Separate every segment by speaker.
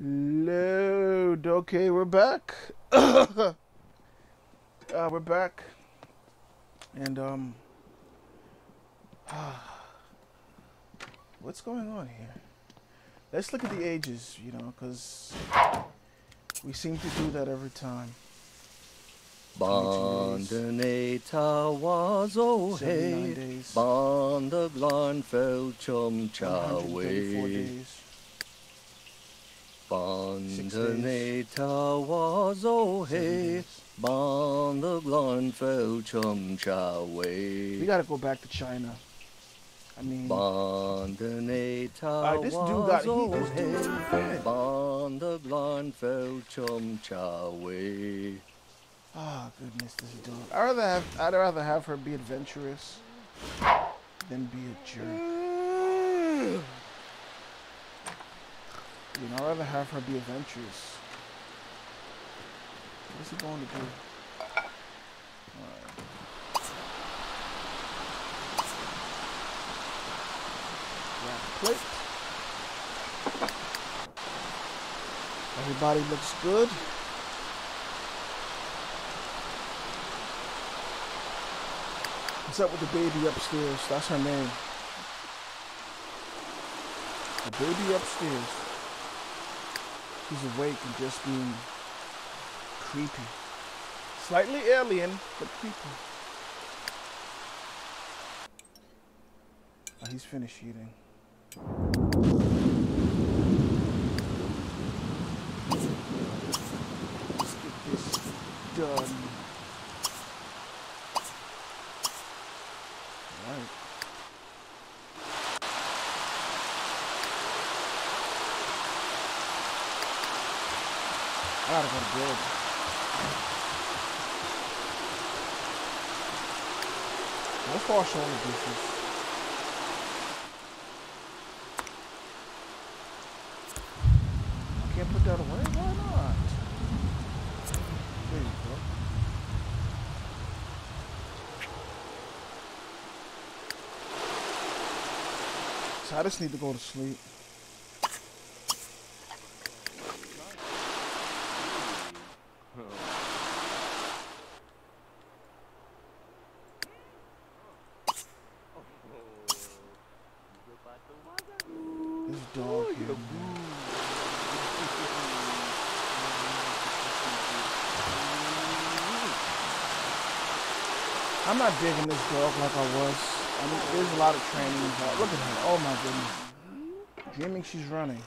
Speaker 1: Load. Okay, we're back. uh, we're back. And, um. what's going on here? Let's look at the ages, you know, because we seem to do that every time.
Speaker 2: Bondenata was oh
Speaker 1: 79
Speaker 2: hey,
Speaker 1: days.
Speaker 2: Bonda Glanfell chum
Speaker 1: 134
Speaker 2: chawe. Bondenata was oh
Speaker 1: Seven
Speaker 2: hey,
Speaker 1: days.
Speaker 2: Bonda Glanfell chum
Speaker 1: We gotta go back to China. I mean,
Speaker 2: Bondenata
Speaker 1: Alright, this dude got- he- this dude-
Speaker 2: hey, Bonda Glanfell chum chawe.
Speaker 1: oh ah, goodness, this dude. I'd rather have, I'd rather have her be adventurous than be a jerk. You know, I'd rather have her be adventurous. What's he going to do? Alright. Grab. Everybody looks good. What's up with the baby upstairs? That's her name. The baby upstairs. She's awake and just being creepy. Slightly alien, but creepy. Oh, he's finished eating. Let's get this done. Alright. I gotta go to bed. Let's wash all the dishes. I can't put that away? Why not? There you go. So I just need to go to sleep. This dog here, man. I'm not digging this dog like I was. I mean, there's a lot of training involved. Look at her. Oh my goodness. Dreaming she's running.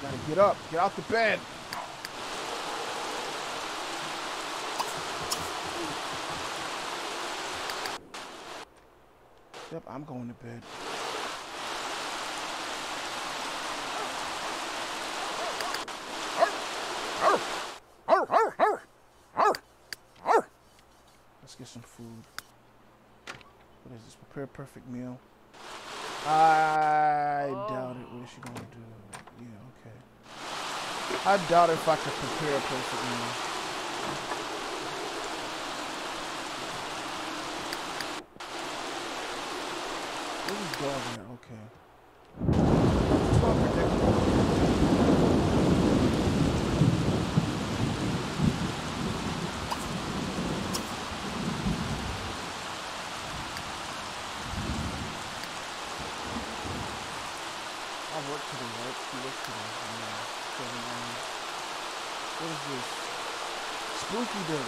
Speaker 1: Gotta get up. Get out the bed. Yep, I'm going to bed. Let's get some food. What is this? Prepare a perfect meal. I oh. doubt it. What is she going to do? Yeah, okay. I doubt if I could prepare a perfect meal. This dog at? Okay. It's not predictable. I work today, right? You work today. Yeah. Seven hours. What is this? Spooky day.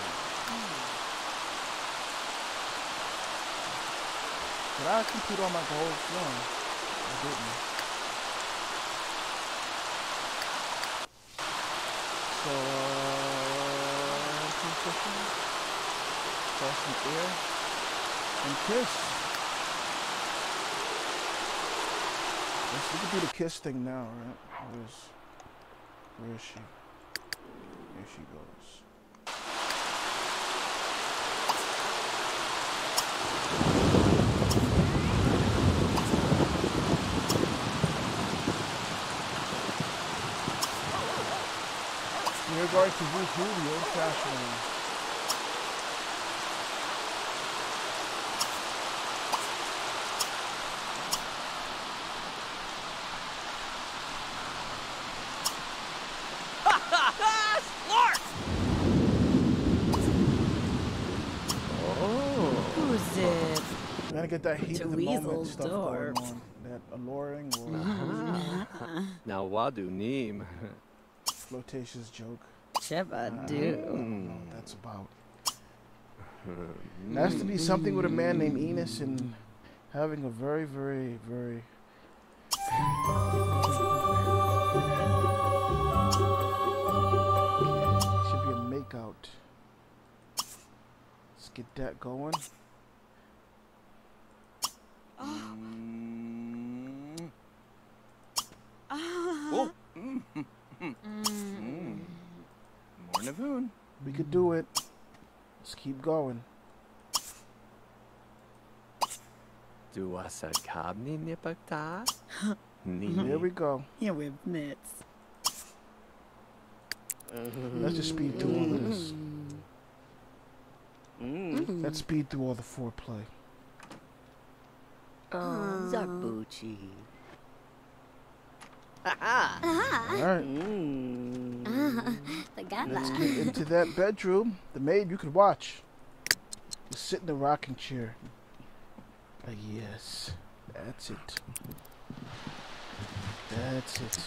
Speaker 1: All my I didn't. So, concession, cross some air, and kiss. Let's, we can do the kiss thing now, right? Where's, where is she? There she goes. We're going to woohoo the old-fashioned way.
Speaker 3: Oh.
Speaker 4: Who's it?
Speaker 1: Gonna get that heat of the moment
Speaker 4: Tweezle
Speaker 1: stuff going on. That alluring or
Speaker 3: Now wadu neem.
Speaker 1: flirtatious joke.
Speaker 4: Cheba do.
Speaker 1: I don't know what that's about. It has to be something with a man named Enos and having a very, very, very. Should be a makeout. Let's get that going.
Speaker 3: Mm. Oh. Mm. Mm. Mornavoon.
Speaker 1: We could do it. Let's keep going.
Speaker 3: Do Du asa kabni nipakta?
Speaker 1: There we go.
Speaker 4: Yeah, with mitts.
Speaker 1: Let's just speed through all of this.
Speaker 3: Mm.
Speaker 1: Let's speed through all the foreplay.
Speaker 3: Oh, Zarbuchi.
Speaker 1: All right.
Speaker 3: Mm.
Speaker 1: Let's get into that bedroom. The maid, you could watch. Just sit in the rocking chair. Uh, yes, that's it. That's it.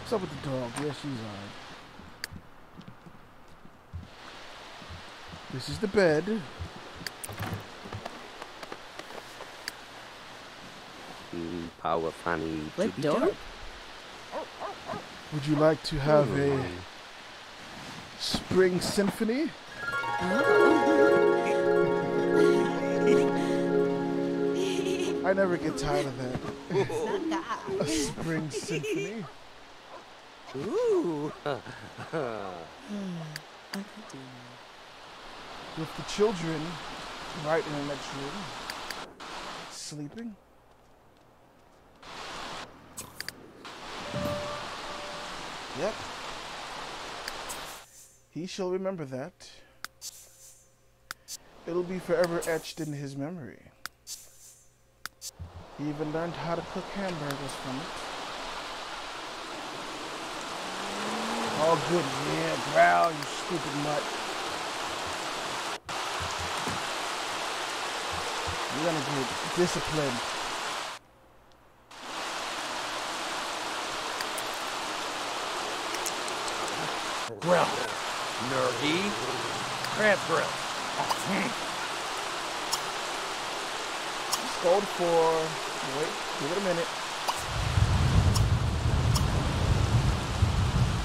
Speaker 1: What's up with the dog? Yeah, she's alright. This is the bed.
Speaker 3: Power funny.
Speaker 4: With
Speaker 3: Juby
Speaker 4: door?
Speaker 1: Would you like to have a
Speaker 3: Mm.
Speaker 1: spring symphony? I never get tired of that. A spring symphony.
Speaker 3: Ooh.
Speaker 1: With the children right in the next room, sleeping. Yep. He shall remember that. It'll be forever etched in his memory. He even learned how to cook hamburgers from it. Oh, good. Yeah, growl, you stupid mutt. You're gonna get disciplined.
Speaker 2: Grill. Nerdy. Crab grill.
Speaker 1: Scold for. Wait, give it a minute.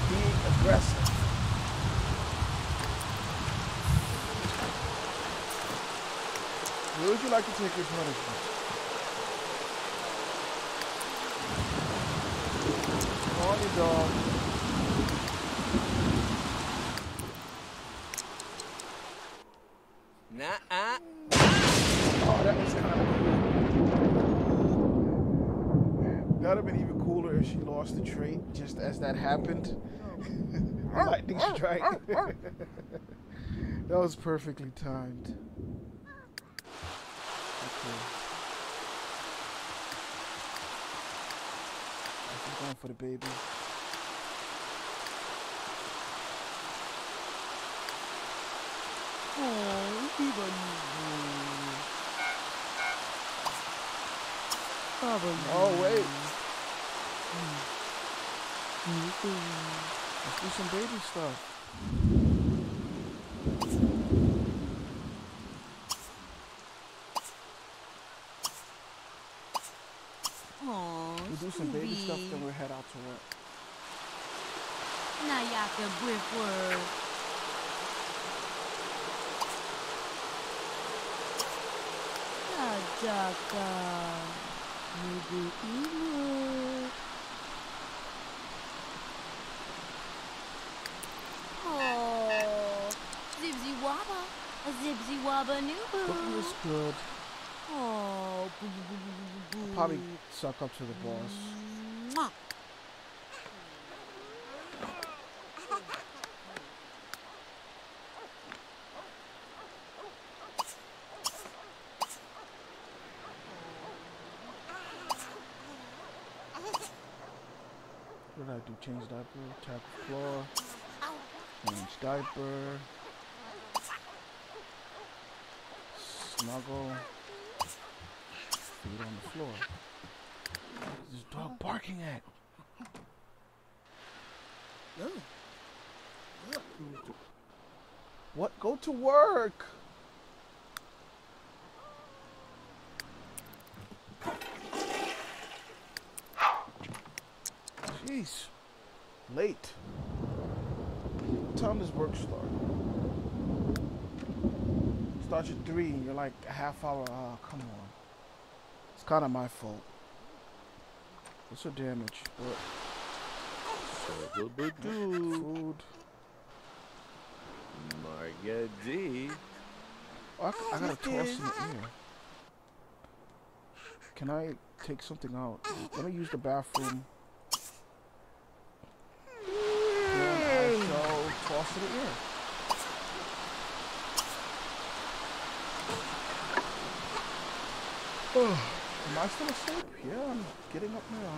Speaker 1: Be aggressive. Where would you like to take your punishment? You dog.
Speaker 3: Nah.
Speaker 1: Oh, that was kind of cool. That would have been even cooler the trait just as that happened. Lightning strike. that was perfectly timed. Okay. I'm going for the baby. Oh, he Oh, wait. Mm-hmm. Let's do some baby stuff. Do some baby stuff, then we'll head out to work.
Speaker 4: Now y'all can brick word. Adaka. Nugu imu. Oh, Zibsy Wabba. A Zibsy Wabba
Speaker 1: Cookie
Speaker 4: Nubu.
Speaker 1: is good.
Speaker 4: Oh,
Speaker 1: Probably suck up to the boss.
Speaker 4: Mwah.
Speaker 1: What did I do? Change diaper, tap the floor, change diaper, snuggle, feet on the floor. Where's this dog barking at? What? Go to work. Jeez. Late. What time does work start? 3 and you're like a half hour. Oh, come on. It's kind of my fault. What's the damage? What? Food.
Speaker 3: Margadee.
Speaker 1: Oh, I, I got a toss in the ear. Can I take something out? Let me use the bathroom. Then I shall toss in the ear. Oh, am I still asleep? Yeah, I'm getting up now.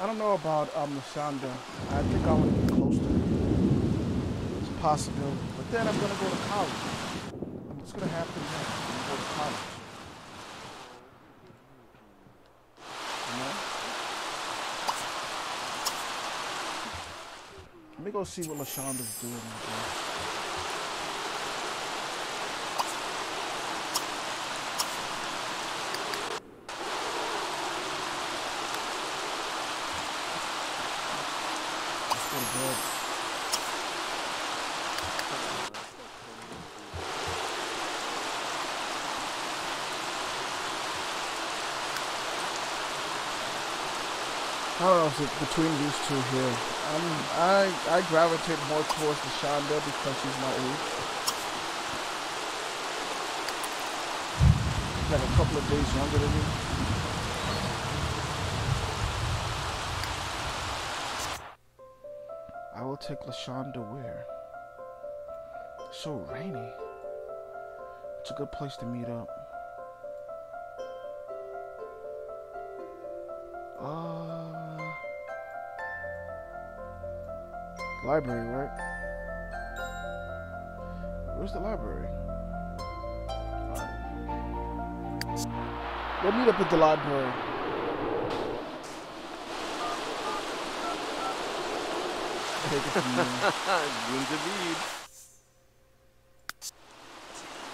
Speaker 1: I don't know about um Lashonda. I think I want to get close to. It's a possibility. But then I'm gonna go to college. And what's gonna happen next? I'm gonna go to college. Let me go see what Lashonda's doing. I don't know if it's between these two here. I'm, I I gravitate more towards the Shonda because she's my age. Like a couple of days younger than me. I will take Lashonda where? So rainy. It's a good place to meet up. Library, right? Where's the library? Alright. We'll meet up at the library.
Speaker 3: Gundavid.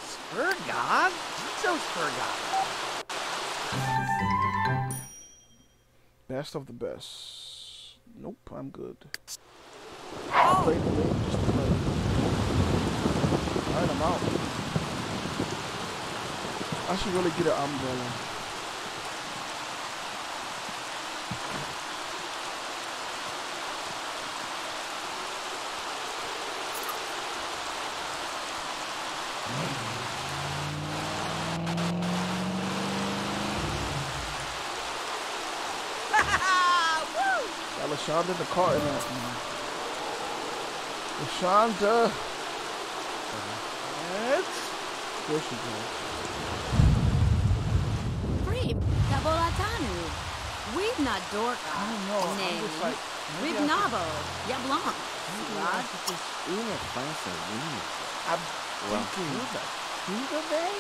Speaker 2: Spurgod? So Spurgod.
Speaker 1: Best of the best. Nope, I'm good. I played the game just to play. Alright, I'm out. I should really get an umbrella. Got LaShonda in the car in that man. LaShonda! There she goes.
Speaker 4: Free Tabolatanu. We've not Dorka.
Speaker 1: I don't know. I'm
Speaker 4: Nay.
Speaker 1: just like,
Speaker 4: We've
Speaker 1: I should-
Speaker 4: Nabo. Yablanc.
Speaker 1: maybe I
Speaker 4: Rod.
Speaker 1: should just-
Speaker 3: Una pasa una.
Speaker 1: I'm
Speaker 3: Well,
Speaker 1: thinking.
Speaker 3: who the Cuba Bay?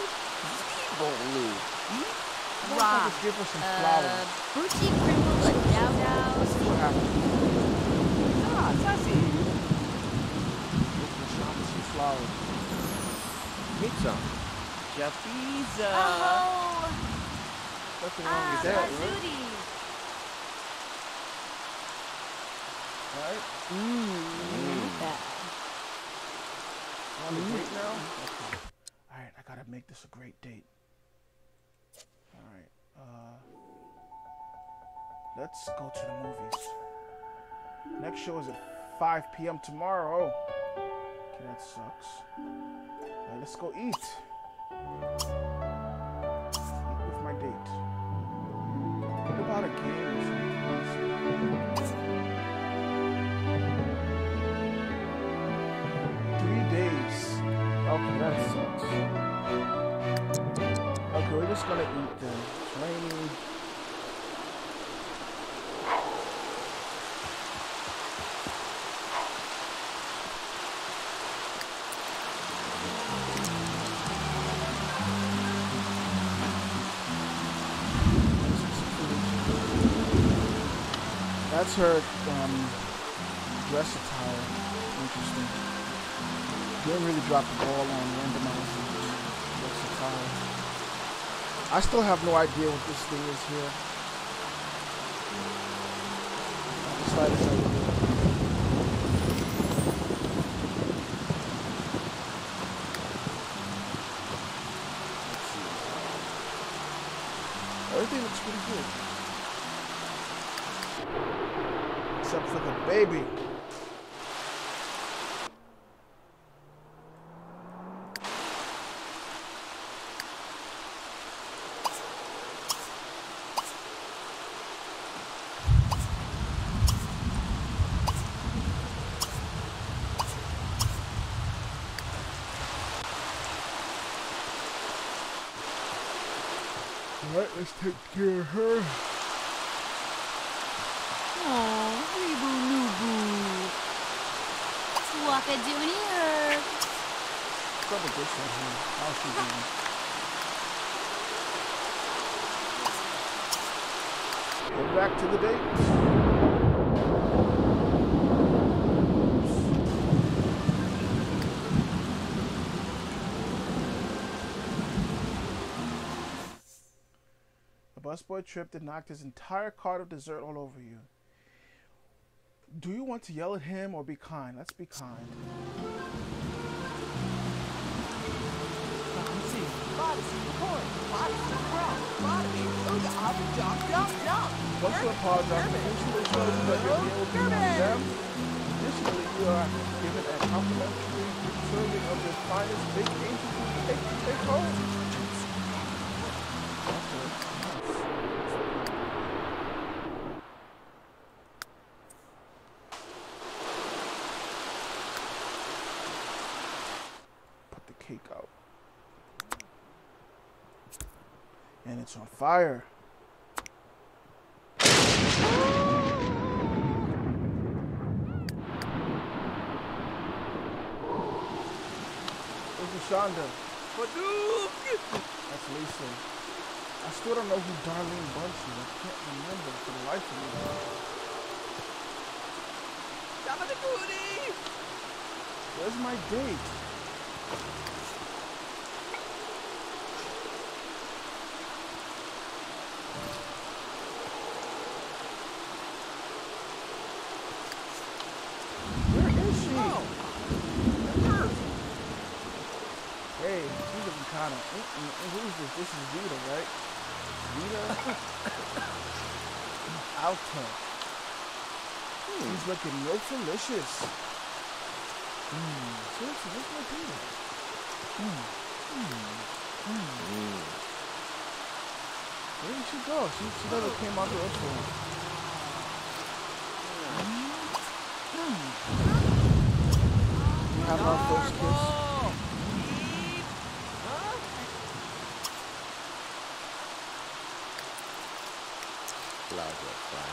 Speaker 3: Zebolu.
Speaker 1: Why don't I
Speaker 4: Rock.
Speaker 1: just give her some
Speaker 4: Uh,
Speaker 1: flowers?
Speaker 4: Bucci Crimble and Dow Dows.
Speaker 1: See what happens.
Speaker 3: Ah, Sassy.
Speaker 1: Give LaShonda some flowers.
Speaker 3: Get some. Jafiza.
Speaker 4: Oh,
Speaker 1: Nothing wrong
Speaker 4: ah,
Speaker 1: with that, right? Right?
Speaker 4: Mmm. That.
Speaker 1: On the date now? Okay. Alright, I gotta make this a great date. Alright, uh. Let's go to the movies. Next show is at 5 p.m. tomorrow. That sucks. Alright, let's go eat. with my date. What about a game or something? Three days. Okay, that sucks. Okay, we're just gonna eat then. Training. That's her um, dress attire. Interesting. Didn't really drop the ball on randomizing dress attire. I still have no idea what this thing is here. I decided to Let's see. Everything looks pretty good. Except for the baby. Alright, let's take care of her.
Speaker 4: Oh, Reeboo Nooboo. What I doing here?
Speaker 1: Double this one here. How's she doing? Get back to the date. The busboy tripped and knocked his entire cart of dessert all over you. Do you want to yell at him or be kind? Let's be kind. Once you apologize, you that your meal on them. Additionally, you are given a complimentary serving of the finest baked angel to take home. Put the cake out. And it's on fire. Where's Shonda? That's Lisa. I still don't know who Darlene Bunch is. I can't remember for the life of me. Where's my date? Where is she? Hey, she's looking of. Who's this? This is Vita, right? Vita? Alta. She's looking real delicious. Mmm. Seriously, where's my Vita? Mmm. Mmm. Mmm. Where did she go? She, she never oh. came out to us for We have our first kiss.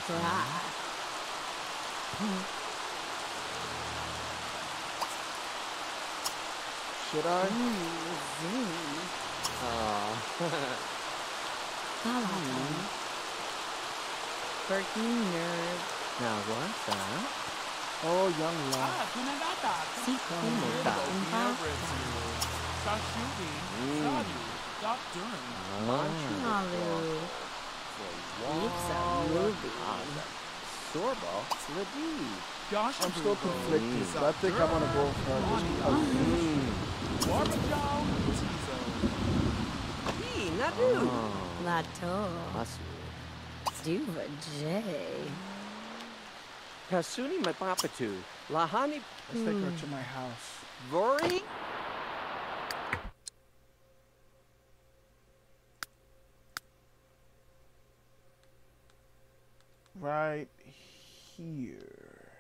Speaker 3: Claudia Flash.
Speaker 4: Cry.
Speaker 1: Should I? Mm-hmm.
Speaker 3: Aw.
Speaker 4: Hello. Perky nerd.
Speaker 3: now what's that?
Speaker 1: Oh, young love.
Speaker 4: Si como Malu. Lips are moving.
Speaker 3: Sorbo Ladee.
Speaker 1: I'm still conflicted, but I think I'm gonna go for her just because.
Speaker 3: Oh,
Speaker 4: Lato.
Speaker 3: Masu.
Speaker 4: Duva J.
Speaker 3: Kasuni Mapapatu. Lahani
Speaker 1: Let's take her to my house.
Speaker 3: Vori.
Speaker 1: Right here.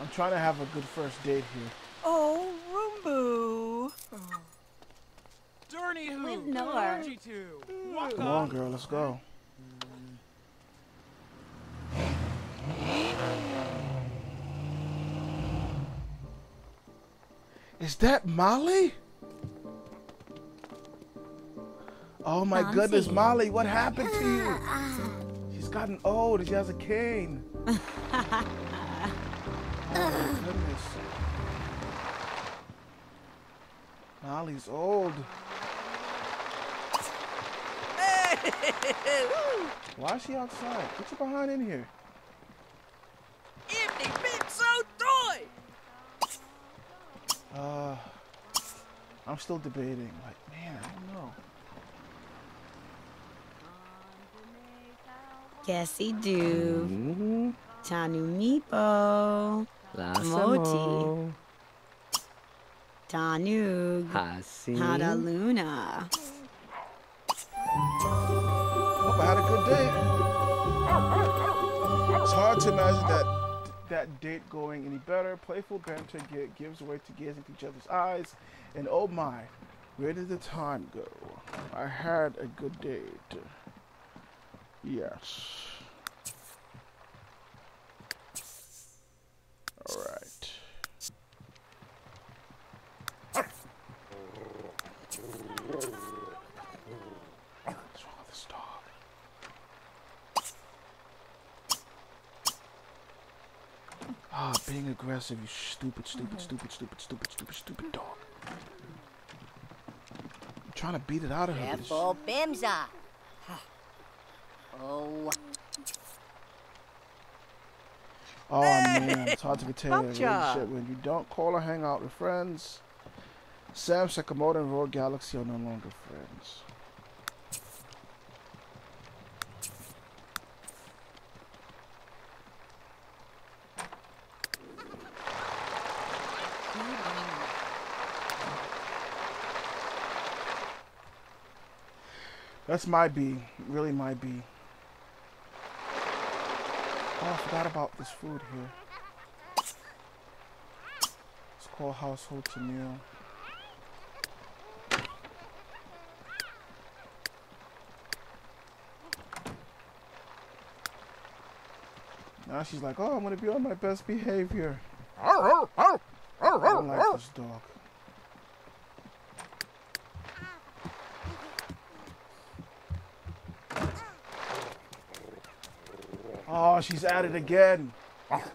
Speaker 1: I'm trying to have a good first date here.
Speaker 3: Oh, Roombu.
Speaker 2: Dirty who?
Speaker 4: With Nor.
Speaker 2: Orgy to. Walk
Speaker 1: Come on, girl, let's go. Is that Molly? Oh my
Speaker 4: Mom,
Speaker 1: goodness. Molly, what happened to you? She's gotten old. She has a cane. oh my goodness. Molly's old. Why is she outside? Get your behind in here.
Speaker 3: If they been so toy.
Speaker 1: Uh, I'm still debating. Like, man, I don't know.
Speaker 4: Yes, he do.
Speaker 5: Mm-hmm.
Speaker 4: Tanu Mipo. Moti. Tanug.
Speaker 5: Hasi.
Speaker 4: Hada Luna.
Speaker 1: Hope I had a good day. It's hard to imagine that that date going any better. Playful banter gi- gives way to gazing into each other's eyes, and oh my, where did the time go? I had a good date. Yes. All right. What's wrong with this dog? Ah, being aggressive, you stupid, stupid, stupid, stupid, stupid, stupid, stupid dog. I'm trying to beat it out of her.
Speaker 6: Careful, Bimza. Oh,
Speaker 1: Oh man, it's hard to contain a relationship when you don't call or hang out with friends. Sam Sakamoto and Royal Galaxy are no longer friends. That's my B. Really my B. Oh, I forgot about this food here. It's called Household to Meal. Now she's like, oh, I'm gonna be on my best behavior. I don't like this dog. Oh, she's at it again. Okay.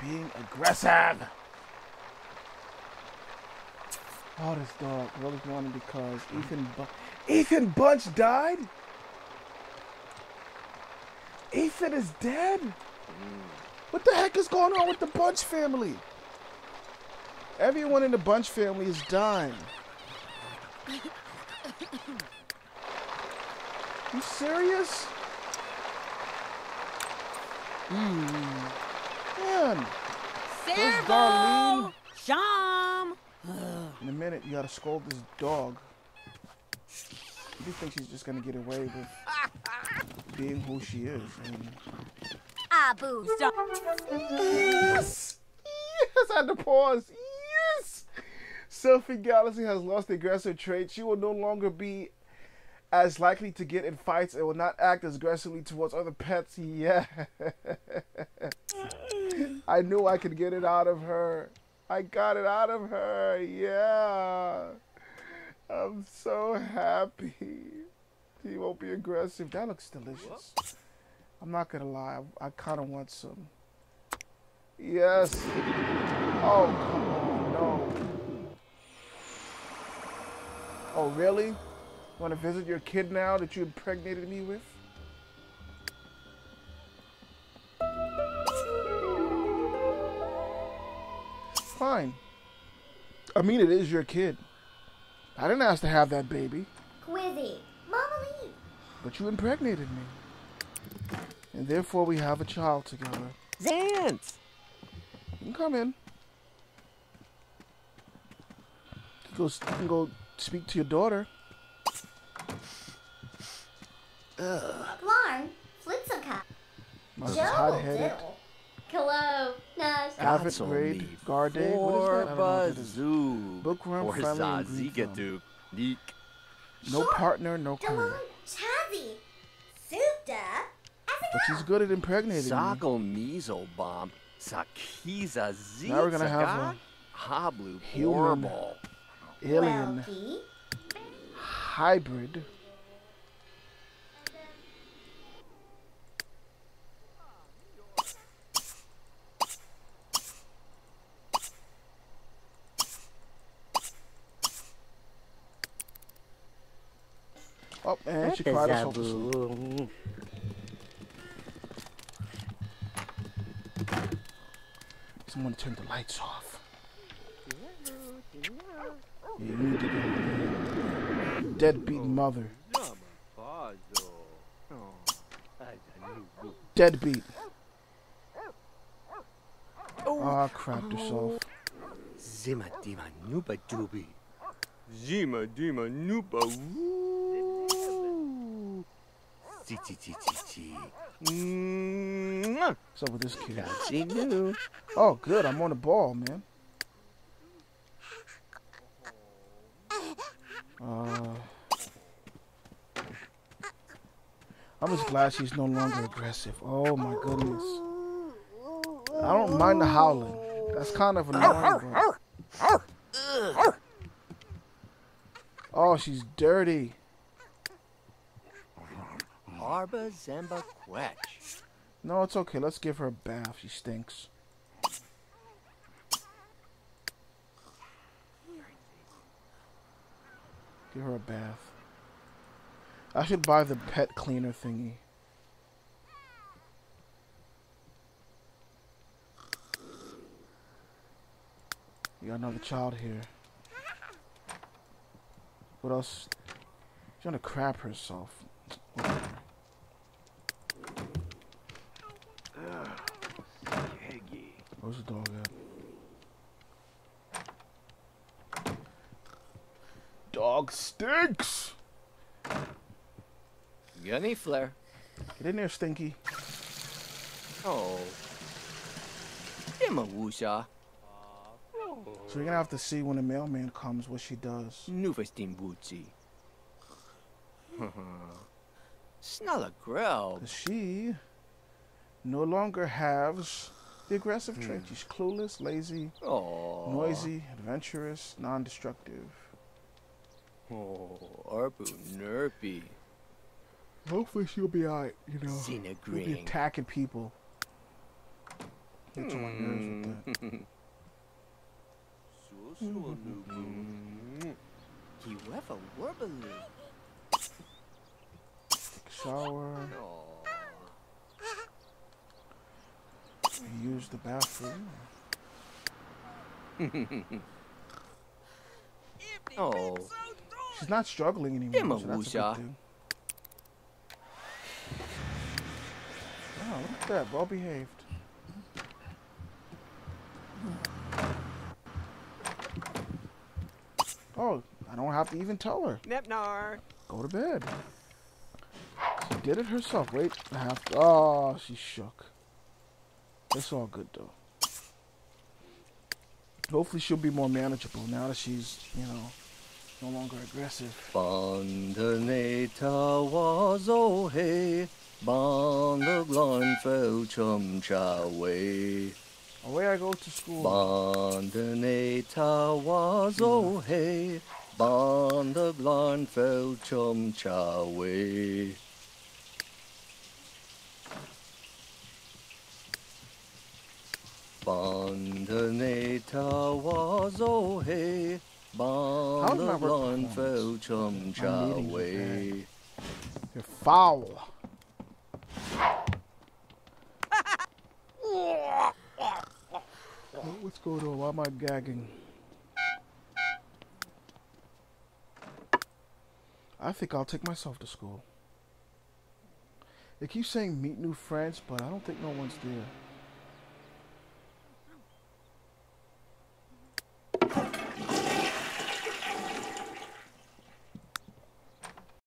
Speaker 1: Being aggressive. Oh, this dog really wanted because Ethan Ethan Bunch died. Ethan is dead. What the heck is going on with the Bunch family? Everyone in the Bunch family is dying. You serious? Mm. Man, where's Darlene?
Speaker 4: Sham.
Speaker 1: In a minute, you gotta scold this dog. You think she's just gonna get away with being who she is? Mean, ah,
Speaker 6: Abu, stop.
Speaker 1: yes! Yes! I had to pause. Sophie Galaxy has lost the aggressive trait. She will no longer be as likely to get in fights and will not act as aggressively towards other pets. Yeah. I knew I could get it out of her. I got it out of her. Yeah. I'm so happy. He won't be aggressive. That looks delicious. I'm not gonna lie. I, I kind of want some. Yes. Oh, come on. No. Oh, really? Want to visit your kid now that you impregnated me with? Fine. I mean, it is your kid. I didn't ask to have that baby,
Speaker 6: Quizzy. Mama Lee.
Speaker 1: but you impregnated me. And therefore we have a child together.
Speaker 3: Zance!
Speaker 1: You can come in. You go, you can go speak to your daughter.
Speaker 6: Glarn, Flitzoka.
Speaker 1: Mother's hot-headed.
Speaker 6: Hello, Nash.
Speaker 1: Avid
Speaker 2: Gatsel
Speaker 1: grade, guard day. What is that? I don't know what that is.
Speaker 2: Bazoo.
Speaker 1: Bookworm,
Speaker 2: Or
Speaker 1: friendly, and green
Speaker 2: Neek.
Speaker 1: No partner, no
Speaker 6: Come on,
Speaker 1: career.
Speaker 6: Chazzy. Supta.
Speaker 1: But she's good at impregnating me.
Speaker 2: Sago Mizo Bomb. Sakiza Zitzaga.
Speaker 1: Now we're gonna have uh,
Speaker 2: Hablu
Speaker 1: human-
Speaker 2: Borbal.
Speaker 1: Alien
Speaker 6: Welky.
Speaker 1: hybrid. Oh, and she cried herself to sleep. Someone turn the lights off. Yeah, you need to go. Deadbeat mother. Deadbeat. Ah, crapped herself.
Speaker 2: Zima Dima Nuba Dubi. Zima Dima Nuba Woo. Chi.
Speaker 1: What's up with this kid? Oh, good. I'm on the ball, man. Uh, I'm just glad she's no longer aggressive. Oh my goodness. I don't mind the howling. That's kind of annoying. But... Oh, she's dirty.
Speaker 2: Arba Zamba Quetch.
Speaker 1: No, it's okay. Let's give her a bath. She stinks. Give her a bath. I should buy the pet cleaner thingy. You got another child here. What else? She's gonna crap herself. Whatever. Where's the dog at? Dog stinks!
Speaker 2: Gunny Flare.
Speaker 1: Get in there, Stinky.
Speaker 2: Oh. Dima Wusha. Ah.
Speaker 1: So you're gonna have to see when the mailman comes what she does.
Speaker 2: Nuvestin Wutzi. Snella Grill.
Speaker 1: 'Cause she no longer has the aggressive trait. Hmm. She's clueless, lazy,
Speaker 2: Oh.
Speaker 1: noisy, adventurous, non-destructive.
Speaker 2: Oh, Arbu Nerpy.
Speaker 1: Hopefully she'll be alright, you know.
Speaker 2: Cena
Speaker 1: She'll be attacking people. Gets on my nerves with that.
Speaker 2: Kiwefa Warbaloo.
Speaker 1: Shower, use the bathroom.
Speaker 2: Oh.
Speaker 1: She's not struggling anymore.
Speaker 2: Emma
Speaker 1: so that's a
Speaker 2: Wusha.
Speaker 1: good thing. Oh, look at that. Well behaved. Oh, I don't have to even tell her.
Speaker 3: Nepnar.
Speaker 1: Go to bed. She did it herself. Wait, I have to. Oh, she shook. It's all good though. Hopefully she'll be more manageable now that she's, you know, no longer aggressive.
Speaker 2: Bandaneta was oh hey. Bandaglan fell chum chawe.
Speaker 1: Away I go to school.
Speaker 2: Bandaneta was oh hey. Bandaglan fell chum chawe. Bandaneta was oh hey.
Speaker 1: My work
Speaker 2: Bandaglan
Speaker 1: performance?
Speaker 2: fell
Speaker 1: meetings You're foul. What's going on? Why am I gagging? I think I'll take myself to school. They keep saying meet new friends, but I don't think no one's there.